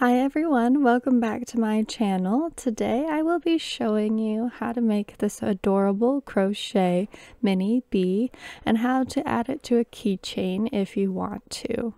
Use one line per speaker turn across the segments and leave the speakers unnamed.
Hi everyone, welcome back to my channel. Today I will be showing you how to make this adorable crochet mini bee and how to add it to a keychain if you want to.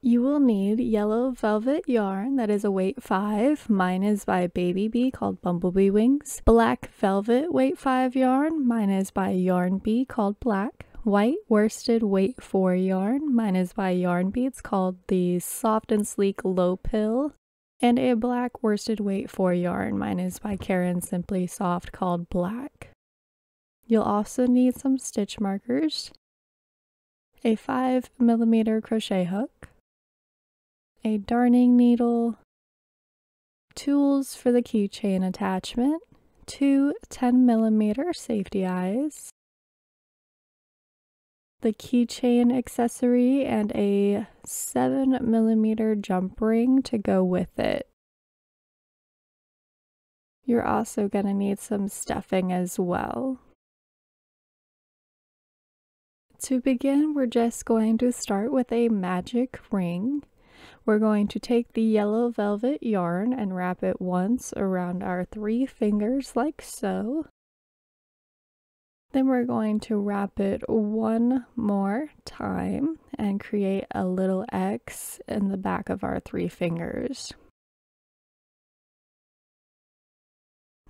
You will need yellow velvet yarn that is a weight 5. Mine is by Baby Bee called Bumblebee Wings. Black velvet weight 5 yarn. Mine is by Yarn Bee called Black white worsted weight 4 yarn. Mine is by Yarn Beads called the Soft and Sleek Low Pill. And a black worsted weight 4 yarn. Mine is by Caron Simply Soft called Black. You'll also need some stitch markers, a 5 millimeter crochet hook, a darning needle, tools for the keychain attachment, two 10 millimeter safety eyes, the keychain accessory and a 7 millimeter jump ring to go with it. You're also going to need some stuffing as well. To begin, we're just going to start with a magic ring. We're going to take the yellow velvet yarn and wrap it once around our three fingers like so. Then we're going to wrap it one more time and create a little X in the back of our three fingers.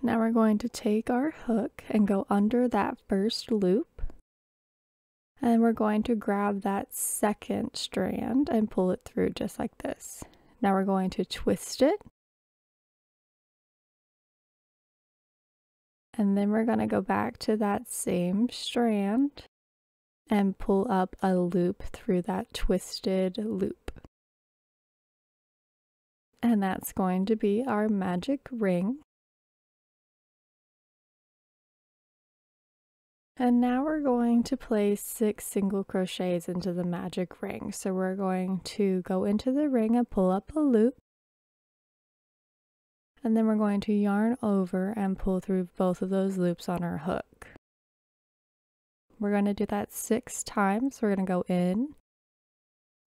Now we're going to take our hook and go under that first loop. And we're going to grab that second strand and pull it through just like this. Now we're going to twist it And then we're going to go back to that same strand and pull up a loop through that twisted loop. And that's going to be our magic ring. And now we're going to place six single crochets into the magic ring. So we're going to go into the ring and pull up a loop and then we're going to yarn over and pull through both of those loops on our hook. We're going to do that six times. We're going to go in,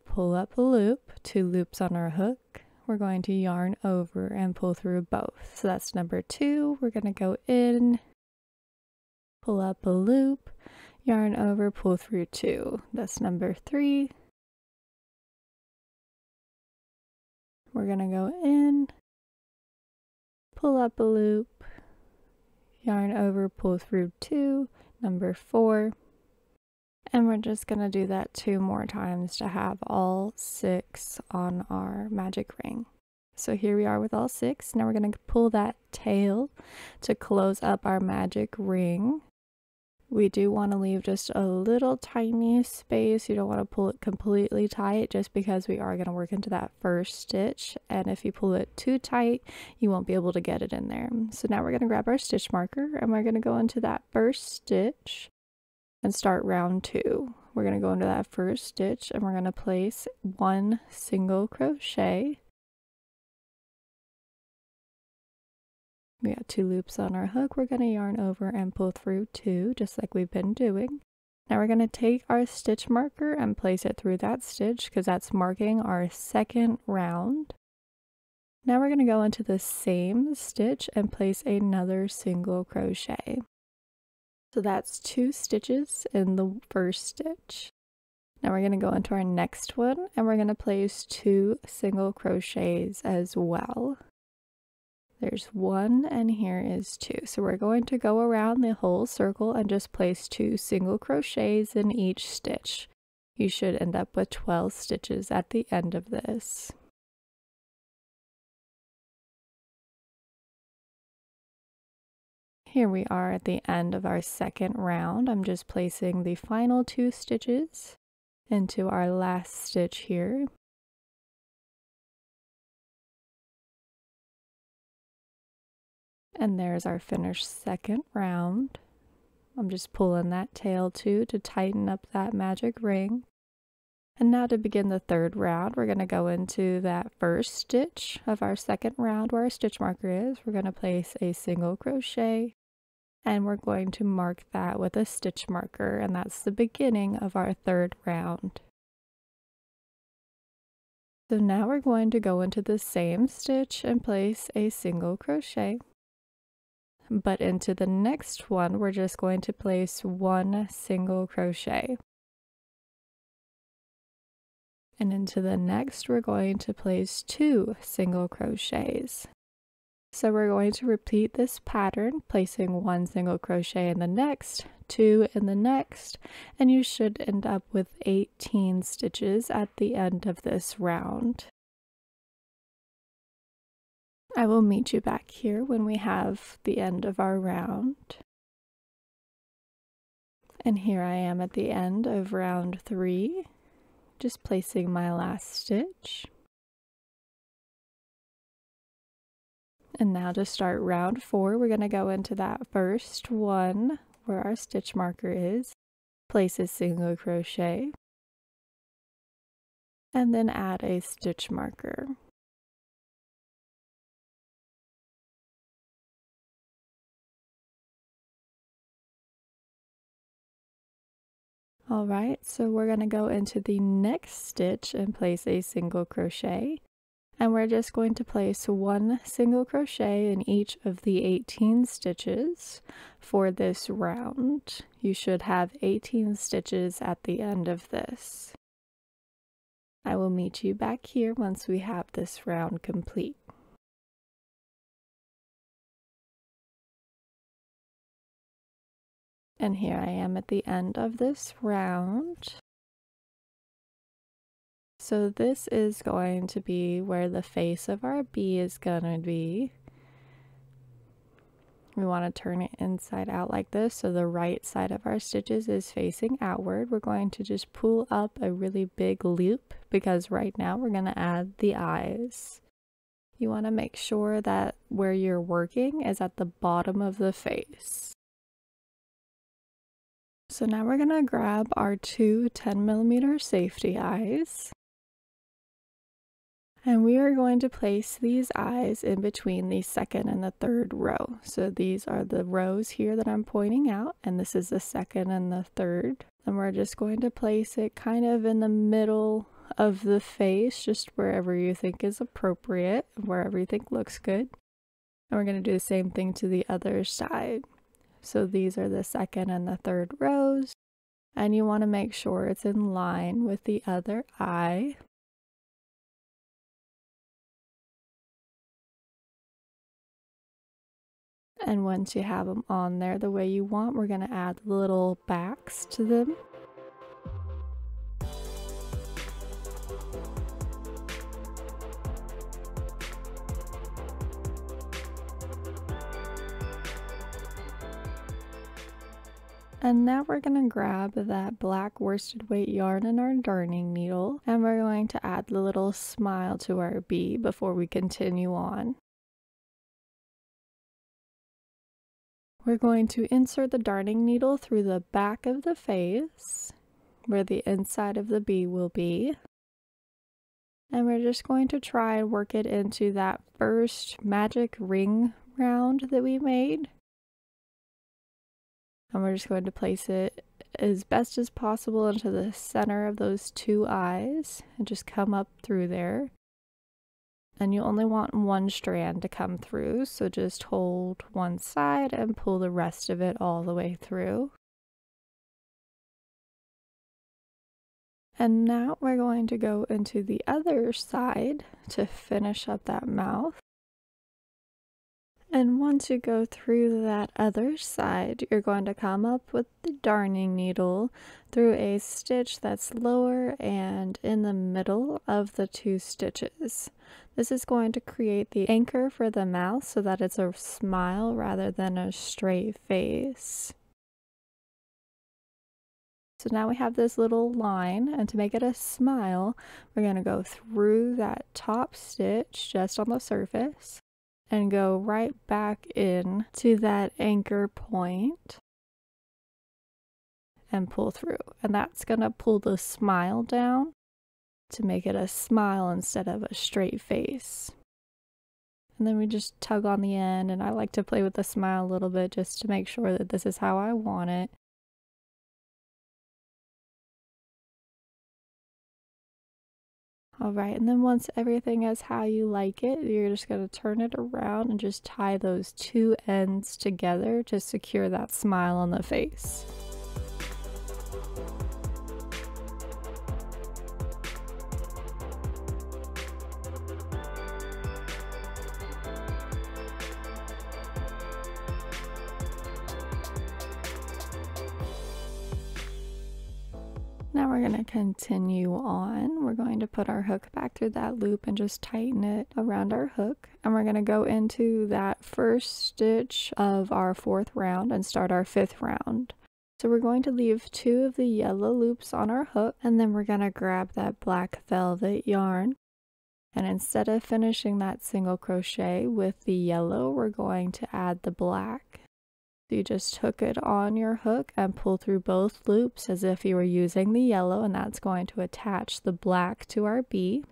pull up a loop, two loops on our hook. We're going to yarn over and pull through both. So that's number two. We're going to go in, pull up a loop, yarn over, pull through two. That's number three. We're going to go in, pull up a loop, yarn over, pull through two, number four, and we're just going to do that two more times to have all six on our magic ring. So here we are with all six. Now we're going to pull that tail to close up our magic ring. We do want to leave just a little tiny space. You don't want to pull it completely tight just because we are going to work into that first stitch. And if you pull it too tight, you won't be able to get it in there. So now we're going to grab our stitch marker and we're going to go into that first stitch and start round two. We're going to go into that first stitch and we're going to place one single crochet We got two loops on our hook. We're going to yarn over and pull through two, just like we've been doing. Now we're going to take our stitch marker and place it through that stitch because that's marking our second round. Now we're going to go into the same stitch and place another single crochet. So that's two stitches in the first stitch. Now we're going to go into our next one and we're going to place two single crochets as well. There's one and here is two. So we're going to go around the whole circle and just place two single crochets in each stitch. You should end up with 12 stitches at the end of this. Here we are at the end of our second round. I'm just placing the final two stitches into our last stitch here. And there's our finished second round. I'm just pulling that tail too to tighten up that magic ring. And now to begin the third round, we're going to go into that first stitch of our second round where our stitch marker is. We're going to place a single crochet and we're going to mark that with a stitch marker and that's the beginning of our third round. So now we're going to go into the same stitch and place a single crochet. But into the next one, we're just going to place one single crochet. And into the next, we're going to place two single crochets. So we're going to repeat this pattern, placing one single crochet in the next, two in the next, and you should end up with 18 stitches at the end of this round. I will meet you back here when we have the end of our round. And here I am at the end of round three, just placing my last stitch. And now to start round four, we're going to go into that first one where our stitch marker is, place a single crochet, and then add a stitch marker. Alright, so we're going to go into the next stitch and place a single crochet and we're just going to place one single crochet in each of the 18 stitches for this round. You should have 18 stitches at the end of this. I will meet you back here once we have this round complete. And here I am at the end of this round. So this is going to be where the face of our bee is going to be. We want to turn it inside out like this so the right side of our stitches is facing outward. We're going to just pull up a really big loop because right now we're going to add the eyes. You want to make sure that where you're working is at the bottom of the face. So now we're going to grab our two 10 millimeter safety eyes and we are going to place these eyes in between the second and the third row. So these are the rows here that I'm pointing out, and this is the second and the third. And we're just going to place it kind of in the middle of the face, just wherever you think is appropriate, wherever you think looks good. And we're going to do the same thing to the other side. So these are the second and the third rows. And you want to make sure it's in line with the other eye. And once you have them on there the way you want, we're going to add little backs to them. And now we're going to grab that black worsted weight yarn and our darning needle and we're going to add the little smile to our bee before we continue on. We're going to insert the darning needle through the back of the face where the inside of the bee will be. And we're just going to try and work it into that first magic ring round that we made. And we're just going to place it as best as possible into the center of those two eyes and just come up through there. And you only want one strand to come through so just hold one side and pull the rest of it all the way through. And now we're going to go into the other side to finish up that mouth and once you go through that other side, you're going to come up with the darning needle through a stitch that's lower and in the middle of the two stitches. This is going to create the anchor for the mouth so that it's a smile rather than a straight face. So now we have this little line and to make it a smile, we're going to go through that top stitch just on the surface and go right back in to that anchor point and pull through. And that's going to pull the smile down to make it a smile instead of a straight face. And then we just tug on the end, and I like to play with the smile a little bit just to make sure that this is how I want it. All right, and then once everything is how you like it, you're just going to turn it around and just tie those two ends together to secure that smile on the face. Going to continue on. We're going to put our hook back through that loop and just tighten it around our hook. And we're going to go into that first stitch of our fourth round and start our fifth round. So we're going to leave two of the yellow loops on our hook and then we're going to grab that black velvet yarn. And instead of finishing that single crochet with the yellow, we're going to add the black. So you just hook it on your hook and pull through both loops as if you were using the yellow and that's going to attach the black to our bee.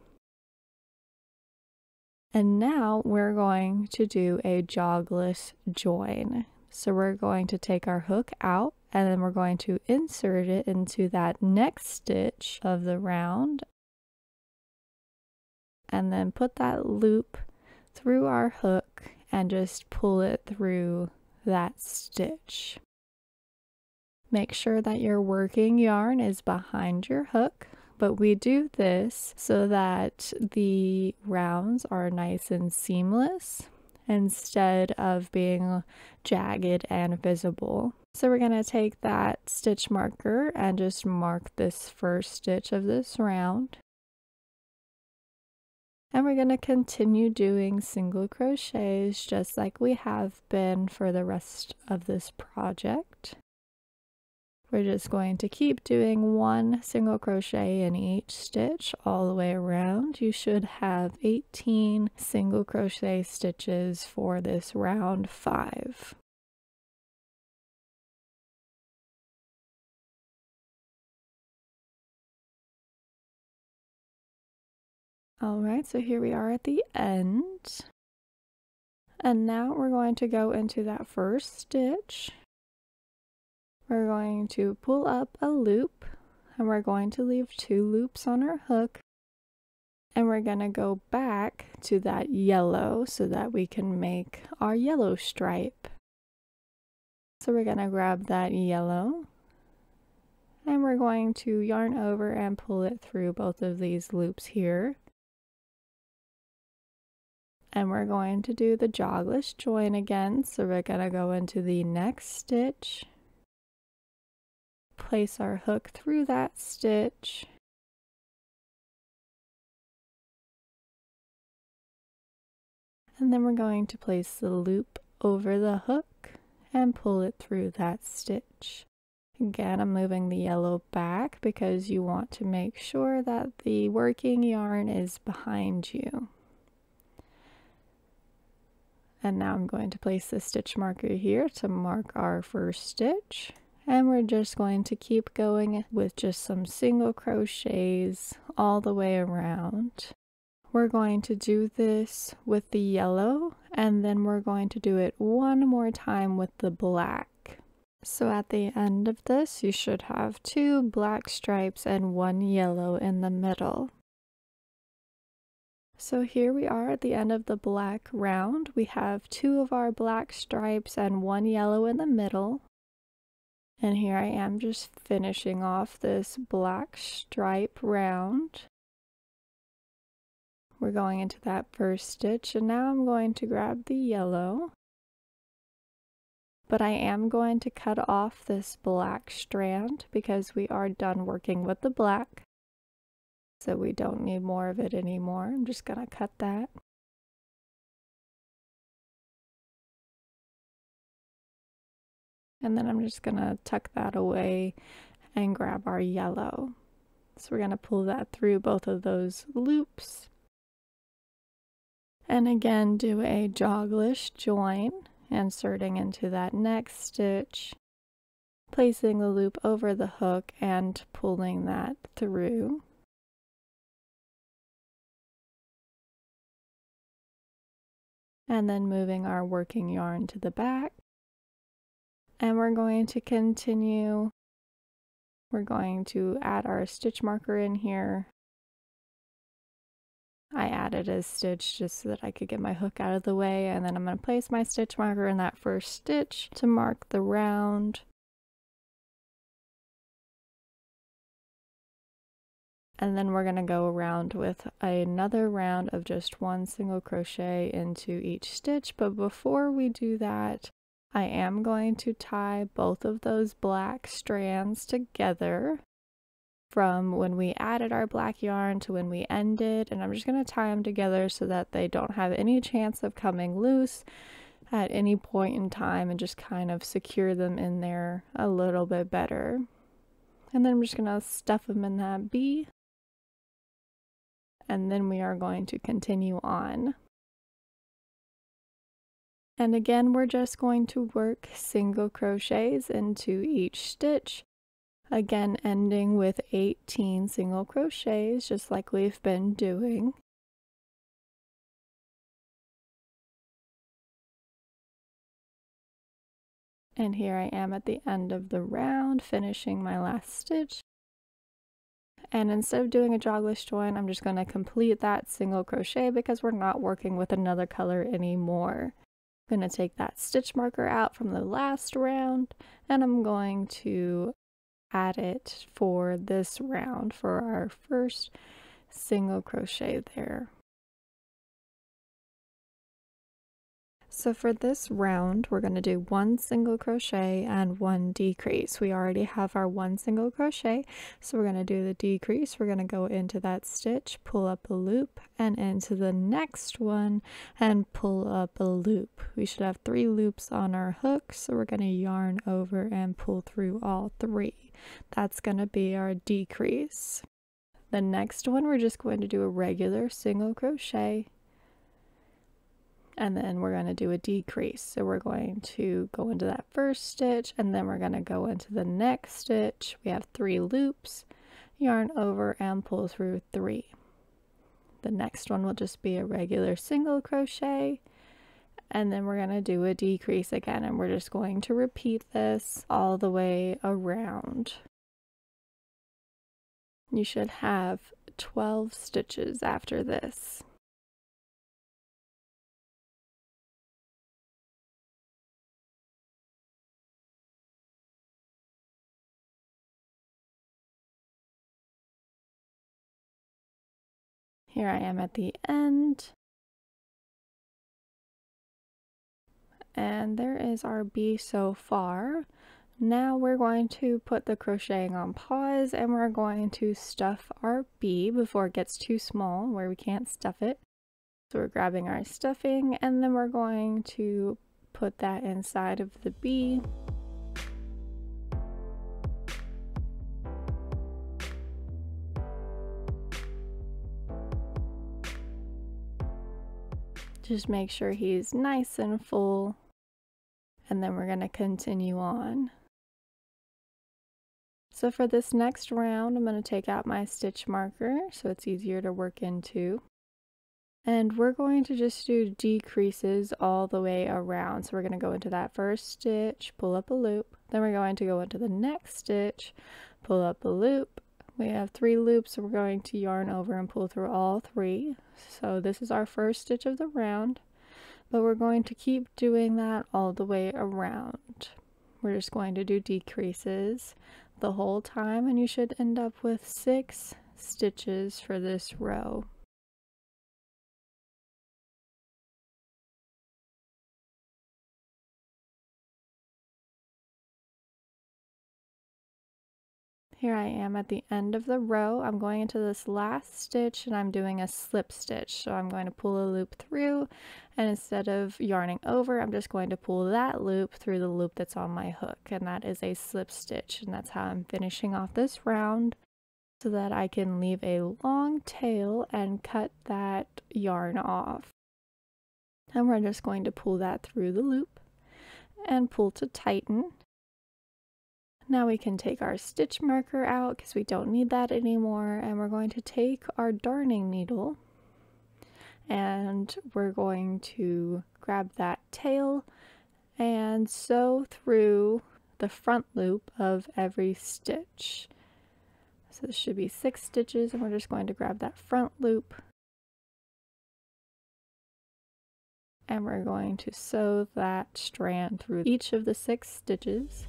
And now we're going to do a jogless join. So we're going to take our hook out and then we're going to insert it into that next stitch of the round and then put that loop through our hook and just pull it through that stitch. Make sure that your working yarn is behind your hook, but we do this so that the rounds are nice and seamless instead of being jagged and visible. So we're going to take that stitch marker and just mark this first stitch of this round. And we're going to continue doing single crochets just like we have been for the rest of this project. We're just going to keep doing one single crochet in each stitch all the way around. You should have 18 single crochet stitches for this round 5. All right, so here we are at the end. And now we're going to go into that first stitch. We're going to pull up a loop and we're going to leave two loops on our hook. And we're going to go back to that yellow so that we can make our yellow stripe. So we're going to grab that yellow and we're going to yarn over and pull it through both of these loops here and we're going to do the jogless join again. So we're going to go into the next stitch. Place our hook through that stitch. And then we're going to place the loop over the hook and pull it through that stitch. Again, I'm moving the yellow back because you want to make sure that the working yarn is behind you. And now I'm going to place the stitch marker here to mark our first stitch. And we're just going to keep going with just some single crochets all the way around. We're going to do this with the yellow and then we're going to do it one more time with the black. So at the end of this, you should have two black stripes and one yellow in the middle. So here we are at the end of the black round. We have two of our black stripes and one yellow in the middle. And here I am just finishing off this black stripe round. We're going into that first stitch and now I'm going to grab the yellow. But I am going to cut off this black strand because we are done working with the black so we don't need more of it anymore. I'm just going to cut that. And then I'm just going to tuck that away and grab our yellow. So we're going to pull that through both of those loops. And again, do a jogless join, inserting into that next stitch, placing the loop over the hook and pulling that through. And then moving our working yarn to the back. And we're going to continue. We're going to add our stitch marker in here. I added a stitch just so that I could get my hook out of the way and then I'm going to place my stitch marker in that first stitch to mark the round and then we're going to go around with another round of just one single crochet into each stitch. But before we do that I am going to tie both of those black strands together from when we added our black yarn to when we ended. And I'm just going to tie them together so that they don't have any chance of coming loose at any point in time and just kind of secure them in there a little bit better. And then I'm just going to stuff them in that bee and then we are going to continue on. And again, we're just going to work single crochets into each stitch. Again, ending with 18 single crochets, just like we've been doing. And here I am at the end of the round, finishing my last stitch. And instead of doing a jogless join, I'm just going to complete that single crochet because we're not working with another color anymore. I'm going to take that stitch marker out from the last round and I'm going to add it for this round for our first single crochet there. So for this round, we're going to do one single crochet and one decrease. We already have our one single crochet, so we're going to do the decrease. We're going to go into that stitch, pull up a loop, and into the next one and pull up a loop. We should have three loops on our hook, so we're going to yarn over and pull through all three. That's going to be our decrease. The next one, we're just going to do a regular single crochet and then we're going to do a decrease. So we're going to go into that first stitch and then we're going to go into the next stitch. We have three loops, yarn over and pull through three. The next one will just be a regular single crochet and then we're going to do a decrease again and we're just going to repeat this all the way around. You should have 12 stitches after this. Here I am at the end. And there is our bee so far. Now we're going to put the crocheting on pause and we're going to stuff our bee before it gets too small where we can't stuff it. So we're grabbing our stuffing and then we're going to put that inside of the bee. Just make sure he's nice and full. And then we're going to continue on. So for this next round, I'm going to take out my stitch marker so it's easier to work into. And we're going to just do decreases all the way around. So we're going to go into that first stitch, pull up a loop. Then we're going to go into the next stitch, pull up a loop, we have three loops, so we're going to yarn over and pull through all three. So this is our first stitch of the round, but we're going to keep doing that all the way around. We're just going to do decreases the whole time and you should end up with six stitches for this row. Here I am at the end of the row. I'm going into this last stitch and I'm doing a slip stitch. So I'm going to pull a loop through and instead of yarning over, I'm just going to pull that loop through the loop that's on my hook and that is a slip stitch and that's how I'm finishing off this round so that I can leave a long tail and cut that yarn off. And we're just going to pull that through the loop and pull to tighten now we can take our stitch marker out because we don't need that anymore and we're going to take our darning needle and we're going to grab that tail and sew through the front loop of every stitch. So this should be six stitches and we're just going to grab that front loop and we're going to sew that strand through each of the six stitches.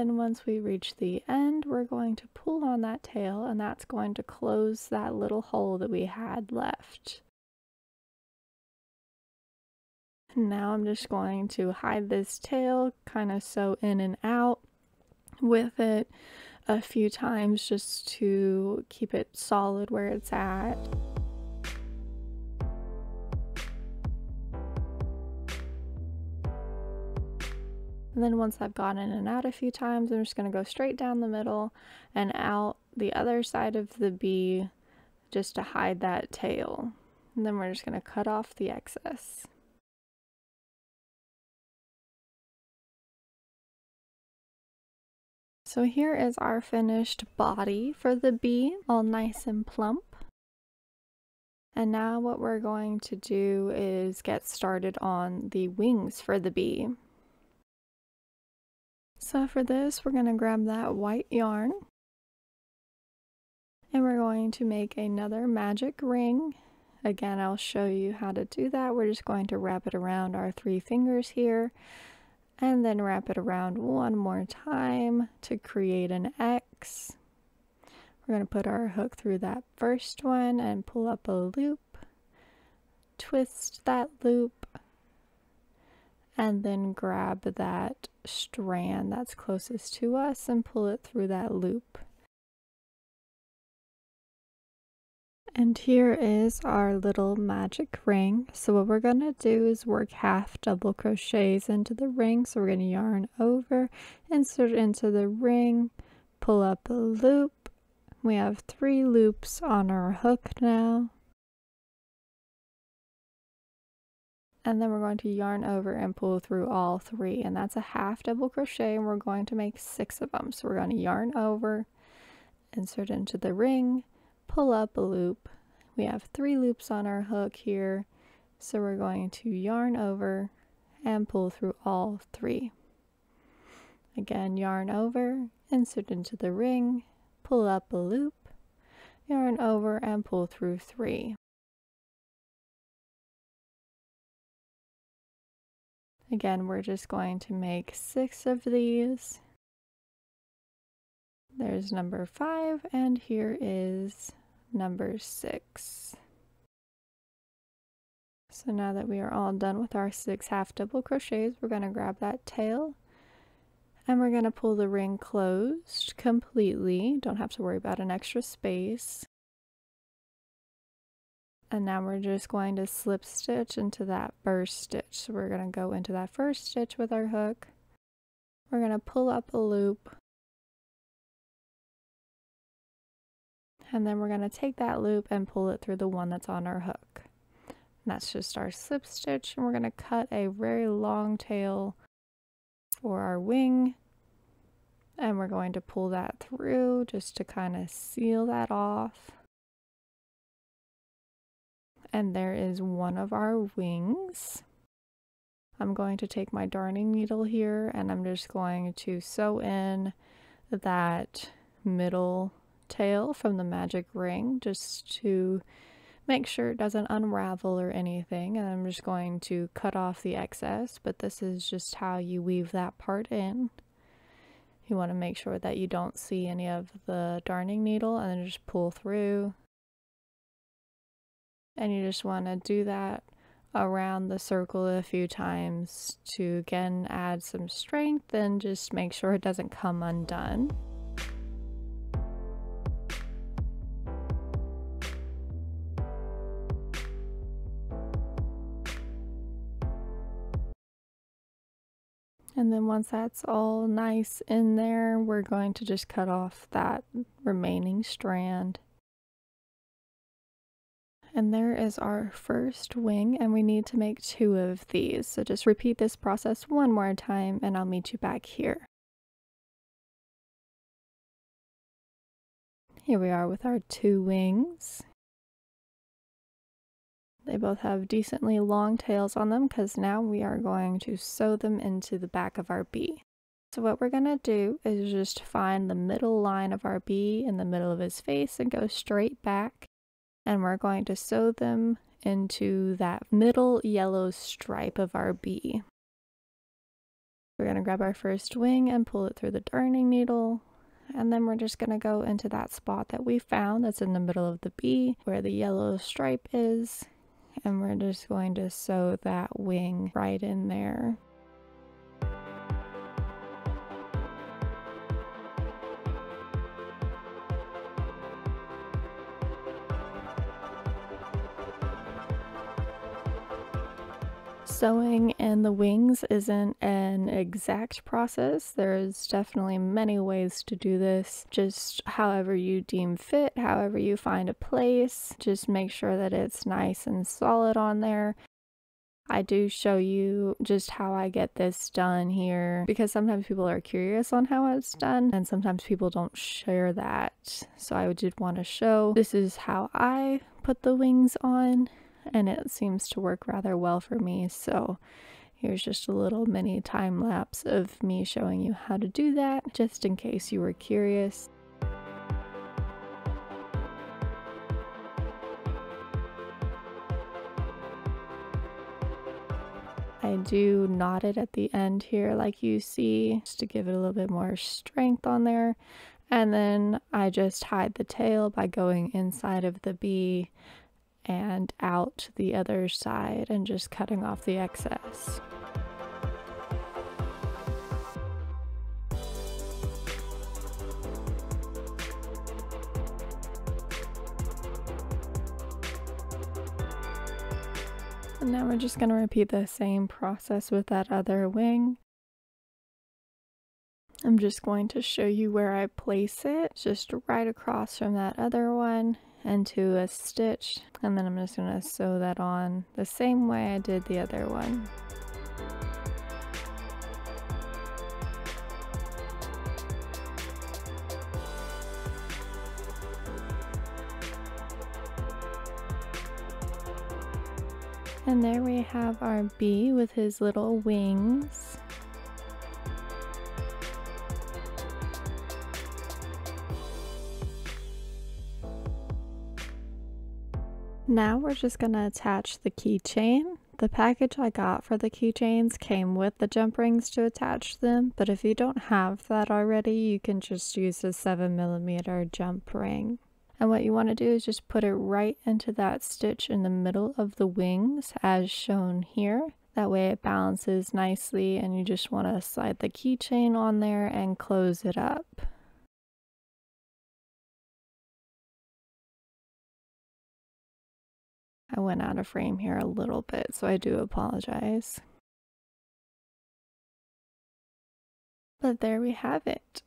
Then once we reach the end, we're going to pull on that tail and that's going to close that little hole that we had left. Now I'm just going to hide this tail, kind of sew in and out with it a few times just to keep it solid where it's at. And then once I've gone in and out a few times, I'm just going to go straight down the middle and out the other side of the bee just to hide that tail. And then we're just going to cut off the excess. So here is our finished body for the bee, all nice and plump. And now what we're going to do is get started on the wings for the bee. So for this, we're going to grab that white yarn. And we're going to make another magic ring. Again, I'll show you how to do that. We're just going to wrap it around our three fingers here and then wrap it around one more time to create an X. We're going to put our hook through that first one and pull up a loop, twist that loop, and then grab that strand that's closest to us and pull it through that loop. And here is our little magic ring. So what we're going to do is work half double crochets into the ring. So we're going to yarn over, insert into the ring, pull up a loop. We have three loops on our hook now. And then we're going to yarn over and pull through all three. And that's a half double crochet and we're going to make six of them. So we're going to yarn over, insert into the ring, pull up a loop. We have three loops on our hook here, so we're going to yarn over and pull through all three. Again, yarn over, insert into the ring, pull up a loop, yarn over and pull through three. Again, we're just going to make six of these. There's number five, and here is number six. So now that we are all done with our six half double crochets, we're going to grab that tail and we're going to pull the ring closed completely. Don't have to worry about an extra space. And now we're just going to slip stitch into that first stitch. So we're going to go into that first stitch with our hook. We're going to pull up a loop and then we're going to take that loop and pull it through the one that's on our hook. And that's just our slip stitch and we're going to cut a very long tail for our wing and we're going to pull that through just to kind of seal that off. And there is one of our wings. I'm going to take my darning needle here and I'm just going to sew in that middle tail from the magic ring just to make sure it doesn't unravel or anything and I'm just going to cut off the excess but this is just how you weave that part in you want to make sure that you don't see any of the darning needle and then just pull through and you just want to do that around the circle a few times to again add some strength and just make sure it doesn't come undone. And then once that's all nice in there, we're going to just cut off that remaining strand. And there is our first wing and we need to make two of these. So just repeat this process one more time and I'll meet you back here. Here we are with our two wings. They both have decently long tails on them because now we are going to sew them into the back of our bee. So what we're going to do is just find the middle line of our bee in the middle of his face and go straight back. And we're going to sew them into that middle yellow stripe of our bee. We're going to grab our first wing and pull it through the darning needle. And then we're just going to go into that spot that we found that's in the middle of the bee where the yellow stripe is. And we're just going to sew that wing right in there. Sewing in the wings isn't an exact process. There's definitely many ways to do this. Just however you deem fit, however you find a place. Just make sure that it's nice and solid on there. I do show you just how I get this done here because sometimes people are curious on how it's done and sometimes people don't share that. So I did want to show this is how I put the wings on and it seems to work rather well for me. So here's just a little mini time lapse of me showing you how to do that, just in case you were curious. I do knot it at the end here like you see just to give it a little bit more strength on there and then I just hide the tail by going inside of the bee and out the other side and just cutting off the excess. And now we're just going to repeat the same process with that other wing. I'm just going to show you where I place it, just right across from that other one into a stitch and then I'm just going to sew that on the same way I did the other one. And there we have our bee with his little wings. Now we're just going to attach the keychain. The package I got for the keychains came with the jump rings to attach them, but if you don't have that already, you can just use a 7mm jump ring. And what you want to do is just put it right into that stitch in the middle of the wings as shown here. That way it balances nicely and you just want to slide the keychain on there and close it up. Went out of frame here a little bit, so I do apologize. But there we have it.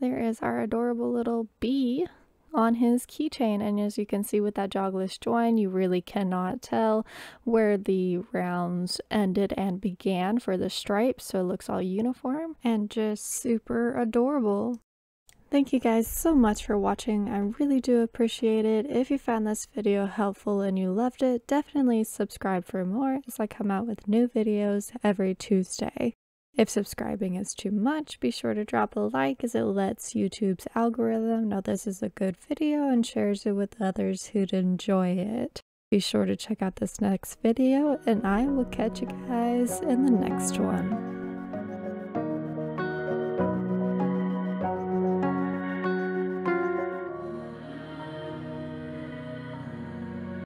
There is our adorable little bee on his keychain and as you can see with that jogless join you really cannot tell where the rounds ended and began for the stripes so it looks all uniform and just super adorable. Thank you guys so much for watching. I really do appreciate it. If you found this video helpful and you loved it, definitely subscribe for more as I come out with new videos every Tuesday. If subscribing is too much, be sure to drop a like as it lets YouTube's algorithm know this is a good video and shares it with others who'd enjoy it. Be sure to check out this next video and I will catch you guys in the next one.